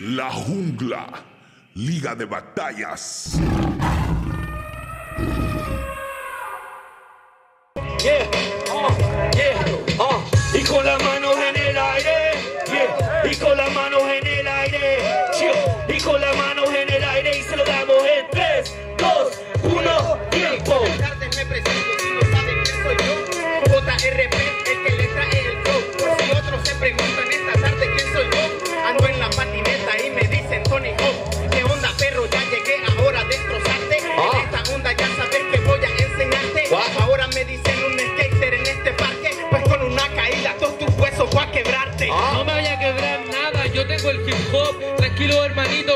La jungla, liga de batallas.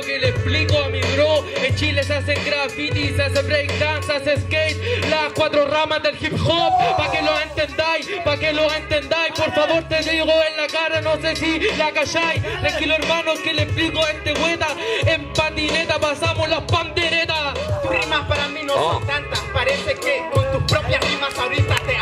Que le explico a mi bro. En Chile se hace graffiti, se hace breakdance, se hace skate. Las cuatro ramas del hip hop, pa' que lo entendáis, pa' que lo entendáis. Por favor te digo en la cara, no sé si la calláis. Tranquilo hermano que le explico a este hueta. En patineta pasamos las panderetas. Tus rimas para mí no Oh. son tantas. Parece que con tus propias rimas ahorita te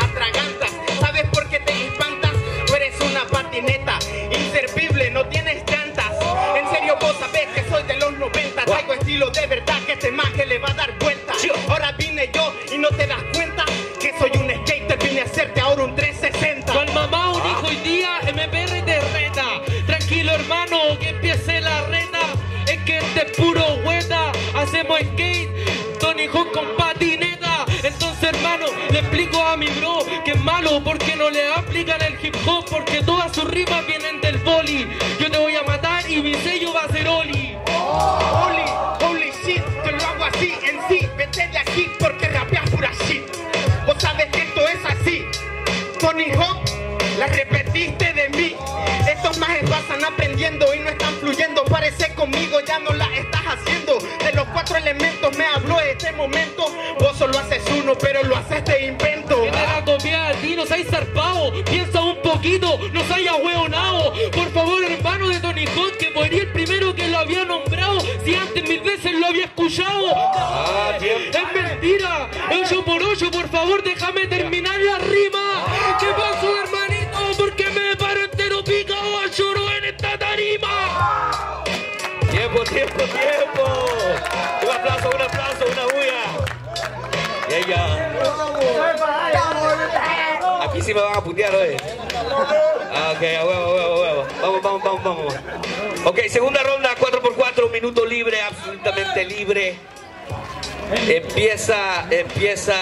este maje le va a dar vuelta. Ahora vine yo y no te das cuenta que soy un skater. Vine a hacerte ahora un 360. Con mamá un hijo hoy día, MPR te reta. Tranquilo hermano, que empiece la reta. Es que este es puro hueta. Hacemos skate, Tony Hawk con patineta. Entonces hermano, le explico a mi bro que es malo porque no le aplican el hip hop. Porque todas sus rimas vienen del boli. Y no están fluyendo. Parece conmigo, ya no la estás haciendo. De los cuatro elementos me habló este momento. Vos solo haces uno, pero lo haces invento. Te a ti, no seas zarpado. Piensa un poquito, no seas hueonado. Por favor, hermano de Tony Hawk, que morí el primero que lo había nombrado. Si antes mil veces lo había escuchado. Ah, tiempo. Es mentira. Ocho por ocho, por favor, déjame terminar Tiempo, tiempo, tiempo. Un aplauso, un aplauso, una bulla. Yeah, yeah. Aquí sí me van a putear hoy. Ah, ok, a huevo, a huevo, a huevo. Vamos, vamos, vamos, vamos. Ok, segunda ronda, 4x4, minuto libre, absolutamente libre. Empieza, empieza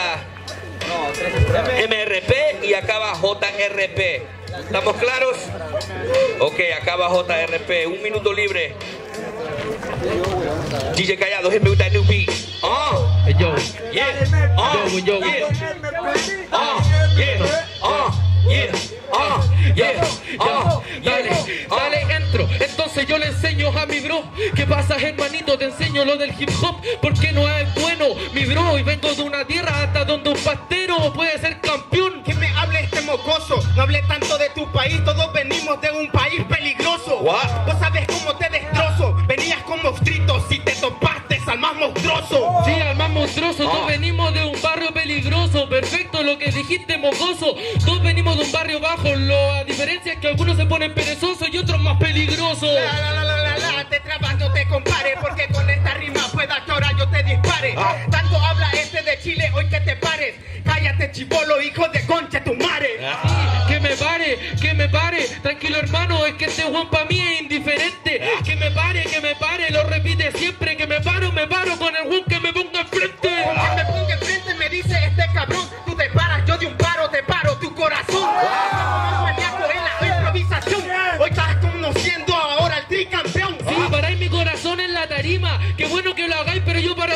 MRP y acaba JRP. ¿Estamos claros? Ok, acaba JRP. Un minuto libre. DJ Callado, hit me with that new beat. Uh, Hey, yo, yeah, uh, Yo, yo. yeah, uh, yeah, uh, yeah, uh, yeah, uh, Dale, yeah, uh. dale, entro. Entonces yo le enseño a mi bro. ¿Qué pasa, hermanito? Te enseño lo del hip hop. Porque no es bueno, mi bro. Y vengo de una tierra hasta donde un pastero puede ser campeón. Que me hable este mocoso, no hable tanto de tu país, todos venimos de un país que dijiste, mocoso. Todos venimos de un barrio bajo. Lo, a diferencia es que algunos se ponen perezosos y otros más peligrosos. La, la, la, la, la, la, te trabas, no te compare, porque con esta rima pueda que ahora yo te dispare. Ah. Tanto habla este de Chile, hoy que te pares. Cállate, chivolo, hijo de concha, tu madre. Ah. Que me pare, que me pare. Tranquilo, hermano, es que este Juan para mí es indiferente. Que me pare, que me pare, lo repite siempre. Que me paro, me paro con el Juan que me ponga enfrente. Que me ponga enfrente, me dice este cabrón.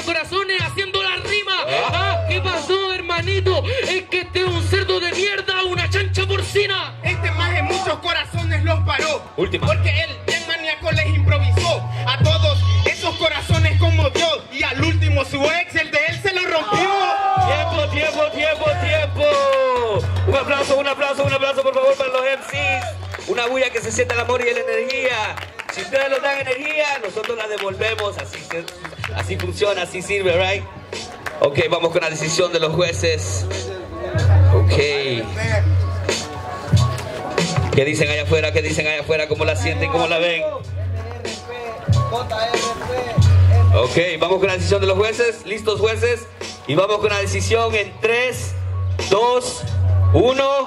Corazones haciendo la rima. Ah, ¿qué pasó, hermanito? Es que este es un cerdo de mierda, una chancha porcina. Este más en muchos corazones los paró. Última. Porque él, bien maníaco, les improvisó a todos esos corazones como Dios. Y al último, su ex, el de él, se lo rompió. Tiempo, tiempo, tiempo, tiempo. Un aplauso, un aplauso, un aplauso por favor para los MCs. Una bulla que se sienta el amor y la energía. Si ustedes nos dan energía, nosotros la devolvemos. Así, se- así funciona, así sirve, right? Ok, vamos con la decisión de los jueces. Ok. ¿Qué dicen allá afuera? ¿Qué dicen allá afuera? ¿Cómo la sienten? ¿Cómo la ven? Ok, vamos con la decisión de los jueces. ¿Listos jueces? Y vamos con la decisión en 3, 2, 1.